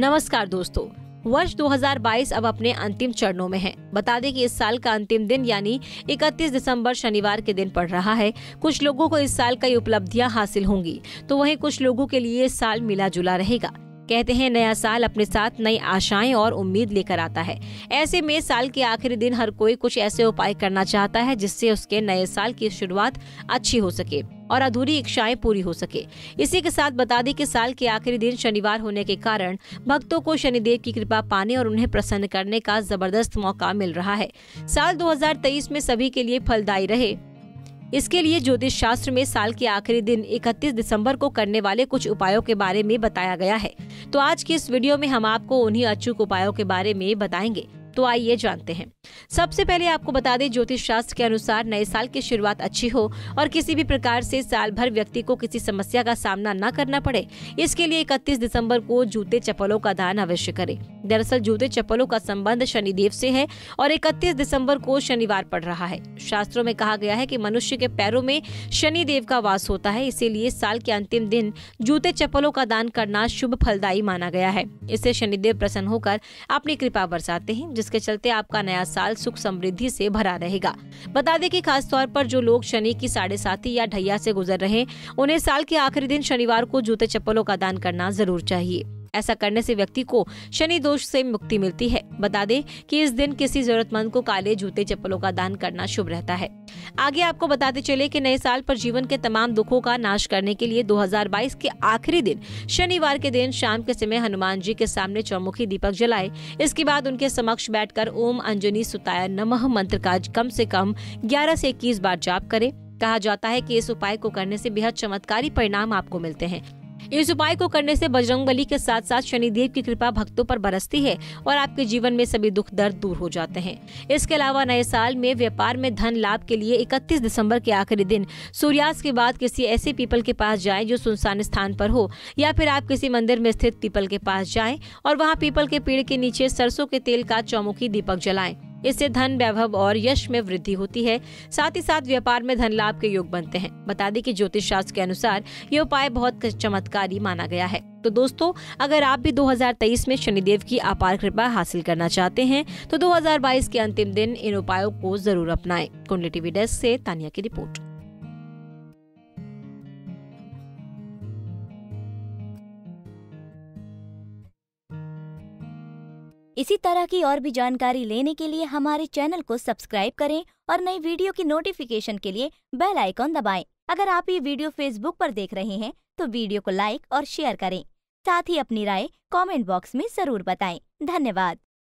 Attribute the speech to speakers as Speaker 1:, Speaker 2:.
Speaker 1: नमस्कार दोस्तों, वर्ष 2022 अब अपने अंतिम चरणों में है। बता दें कि इस साल का अंतिम दिन यानी 31 दिसंबर शनिवार के दिन पड़ रहा है। कुछ लोगों को इस साल कई उपलब्धियाँ हासिल होंगी तो वहीं कुछ लोगों के लिए साल मिला जुला रहेगा। कहते हैं, नया साल अपने साथ नई आशाएँ और उम्मीद लेकर आता है। ऐसे में साल के आखिरी दिन हर कोई कुछ ऐसे उपाय करना चाहता है, जिससे उसके नए साल की शुरुआत अच्छी हो सके और अधूरी इच्छाएँ पूरी हो सके। इसी के साथ बता दें कि साल के आखिरी दिन शनिवार होने के कारण भक्तों को शनिदेव की कृपा पाने और उन्हें प्रसन्न करने का ज़बरदस्त मौका मिल रहा है। साल 2023 में सभी के लिए फलदायी रहे। इसके लिए ज्योतिष शास्त्र में साल के आखिरी दिन 31 दिसंबर को करने वाले कुछ उपायों के बारे में बताया गया है। तो आज की इस वीडियो में हम आपको उन्हीं अचूक उपायों के बारे में बताएँगे। तो आइए जानते हैं। सबसे पहले आपको बता दें ज्योतिष शास्त्र के अनुसार नए साल की शुरुआत अच्छी हो और किसी भी प्रकार से साल भर व्यक्ति को किसी समस्या का सामना न करना पड़े। इसके लिए इकतीस दिसंबर को जूते चप्पलों का दान अवश्य करें। दरअसल जूते चप्पलों का संबंध शनिदेव से है और इकतीस दिसंबर को शनिवार पड़ रहा है। शास्त्रों में कहा गया है कि मनुष्य के पैरों में शनिदेव का वास होता है, इसीलिए साल के अंतिम दिन जूते चप्पलों का दान करना शुभ फलदायी माना गया है। इससे शनिदेव प्रसन्न होकर अपनी कृपा बरसाते हैं, जिसके चलते आपका नया साल सुख समृद्धि से भरा रहेगा। बता दें कि खास तौर पर जो लोग शनि की साढ़े साथी या ढैया से गुजर रहे उन्हें साल के आखिरी दिन शनिवार को जूते चप्पलों का दान करना ज़रूर चाहिए। ऐसा करने से व्यक्ति को शनि दोष से मुक्ति मिलती है। बता दें कि इस दिन किसी जरूरतमंद को काले, जूते, चप्पलों का दान करना शुभ रहता है। आगे आपको बताते चले कि नए साल पर जीवन के तमाम दुखों का नाश करने के लिए 2022 के आखिरी दिन, शनिवार के दिन शाम के समय हनुमान जी के सामने चौमुखी दीपक जलाए। इसके बाद उनके समक्ष बैठकर ओम अंजनी सुताया नमः मंत्र का कम से कम 11 से 21 बार जाप करें। कहा जाता है कि इस उपाय को करने से बेहद चमत्कारी परिणाम आपको मिलते हैं। इस उपाय को करने से बजरंग बली के साथ साथ शनिदेव की कृपा भक्तों पर बरसती है और आपके जीवन में सभी दुख दर्द दूर हो जाते हैं। इसके अलावा नए साल में व्यापार में धन लाभ के लिए 31 दिसंबर के आखिरी दिन सूर्यास्त के बाद किसी ऐसे पीपल के पास जाए जो सुनसान स्थान पर हो या फिर आप किसी मंदिर में स्थित पीपल के पास जाए और वहाँ पीपल के पेड़ के नीचे सरसों के तेल का चौमुखी दीपक जलाएँ। इससे धन वैभव और यश में वृद्धि होती है। साथ ही साथ व्यापार में धन लाभ के योग बनते हैं। बता दें कि ज्योतिष शास्त्र के अनुसार ये उपाय बहुत चमत्कारी माना गया है। तो दोस्तों, अगर आप भी 2023 में शनिदेव की अपार कृपा हासिल करना चाहते हैं तो 2022 के अंतिम दिन इन उपायों को ज़रूर अपनाएँ। कुंडली टीवी डेस्क से तानिया की रिपोर्ट।
Speaker 2: इसी तरह की और भी जानकारी लेने के लिए हमारे चैनल को सब्सक्राइब करें और नई वीडियो की नोटिफिकेशन के लिए बेल आइकॉन दबाएँ। अगर आप ये वीडियो फेसबुक पर देख रहे हैं तो वीडियो को लाइक और शेयर करें। साथ ही अपनी राय कमेंट बॉक्स में ज़रूर बताएँ। धन्यवाद।